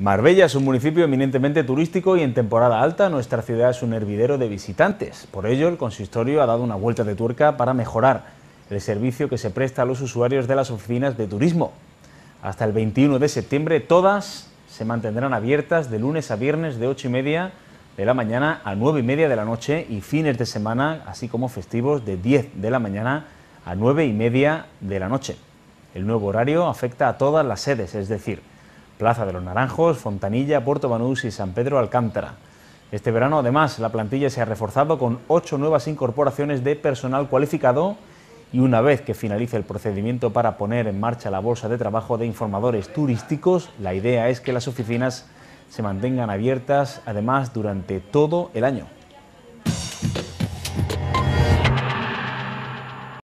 Marbella es un municipio eminentemente turístico y en temporada alta nuestra ciudad es un hervidero de visitantes. Por ello, el consistorio ha dado una vuelta de tuerca para mejorar el servicio que se presta a los usuarios de las oficinas de turismo. Hasta el 21 de septiembre todas se mantendrán abiertas de lunes a viernes de 8 y media de la mañana a 9 y media de la noche y fines de semana, así como festivos de 10 de la mañana a 9 y media de la noche. El nuevo horario afecta a todas las sedes, es decir, Plaza de los Naranjos, Fontanilla, Puerto Banús y San Pedro Alcántara. Este verano, además, la plantilla se ha reforzado con ocho nuevas incorporaciones de personal cualificado y una vez que finalice el procedimiento para poner en marcha la bolsa de trabajo de informadores turísticos, la idea es que las oficinas se mantengan abiertas, además, durante todo el año.